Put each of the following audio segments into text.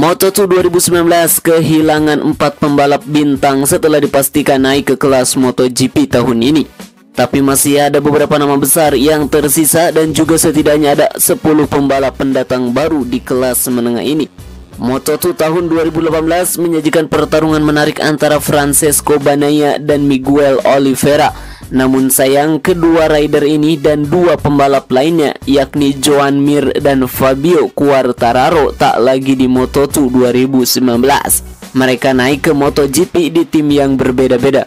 Moto2 2019 kehilangan empat pembalap bintang setelah dipastikan naik ke kelas MotoGP tahun ini. Tapi masih ada beberapa nama besar yang tersisa dan juga setidaknya ada 10 pembalap pendatang baru di kelas menengah ini. Moto2 tahun 2018 menyajikan pertarungan menarik antara Francesco Banaya dan Miguel Oliveira namun sayang kedua rider ini dan dua pembalap lainnya yakni Joan Mir dan Fabio Quartararo tak lagi di Moto2 2019. Mereka naik ke MotoGP di tim yang berbeda-beda.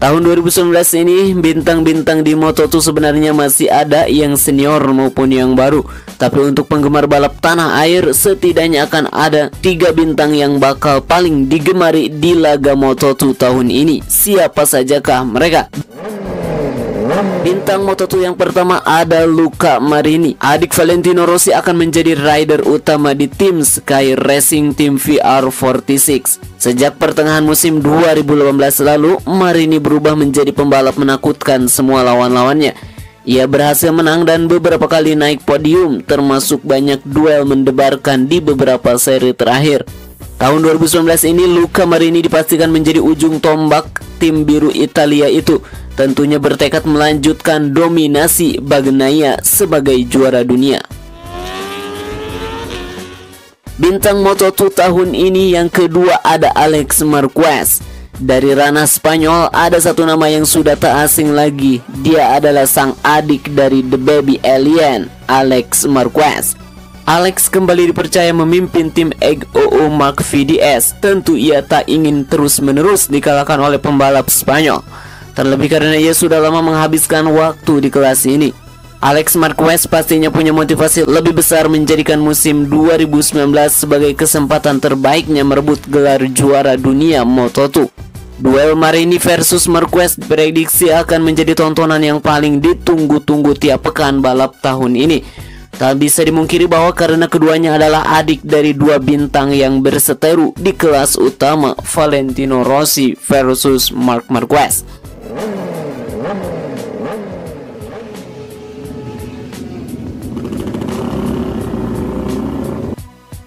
Tahun 2019 ini bintang-bintang di Moto2 sebenarnya masih ada yang senior maupun yang baru. Tapi untuk penggemar balap tanah air setidaknya akan ada tiga bintang yang bakal paling digemari di laga Moto2 tahun ini. Siapa sajakah mereka? Bintang Moto2 yang pertama ada Luca Marini. Adik Valentino Rossi akan menjadi rider utama di tim Sky Racing Team VR46. Sejak pertengahan musim 2018 lalu, Marini berubah menjadi pembalap menakutkan semua lawan-lawannya. Ia berhasil menang dan beberapa kali naik podium, termasuk banyak duel mendebarkan di beberapa seri terakhir. Tahun 2019 ini Luca Marini dipastikan menjadi ujung tombak tim biru Italia itu tentunya bertekad melanjutkan dominasi Bagnaia sebagai juara dunia. Bintang Moto2 tahun ini yang kedua ada Alex Marquez. Dari ranah Spanyol ada satu nama yang sudah tak asing lagi. Dia adalah sang adik dari The Baby Alien, Alex Marquez. Alex kembali dipercaya memimpin tim Egg OO Mark VDS. Tentu ia tak ingin terus-menerus dikalahkan oleh pembalap Spanyol. Terlebih karena ia sudah lama menghabiskan waktu di kelas ini. Alex Marquez pastinya punya motivasi lebih besar menjadikan musim 2019 sebagai kesempatan terbaiknya merebut gelar juara dunia Moto2. Duel Marini versus Marquez prediksi akan menjadi tontonan yang paling ditunggu-tunggu tiap pekan balap tahun ini. Tak bisa dimungkiri bahwa karena keduanya adalah adik dari dua bintang yang berseteru di kelas utama Valentino Rossi versus Mark Marquez.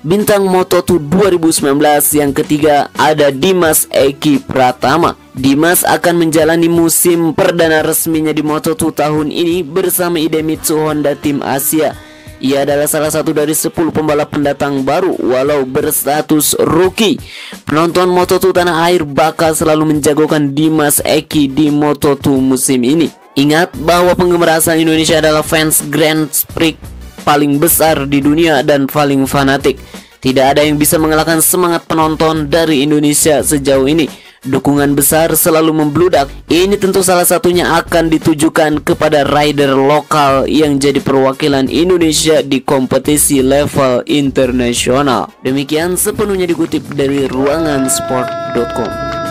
Bintang Moto2 2019 yang ketiga ada Dimas Eki Pratama. Dimas akan menjalani musim perdana resminya di Moto2 tahun ini bersama Idemitsu Honda Tim Asia. Ia adalah salah satu dari 10 pembalap pendatang baru walau berstatus rookie. Penonton Moto2 tanah air bakal selalu menjagokan Dimas Eki di Moto2 musim ini. Ingat bahwa penggemar asal Indonesia adalah fans Grand Prix paling besar di dunia dan paling fanatik. Tidak ada yang bisa mengalahkan semangat penonton dari Indonesia sejauh ini. Dukungan besar selalu membludak. Ini tentu salah satunya akan ditujukan kepada rider lokal yang jadi perwakilan Indonesia di kompetisi level internasional. Demikian sepenuhnya dikutip dari ruangansport.com.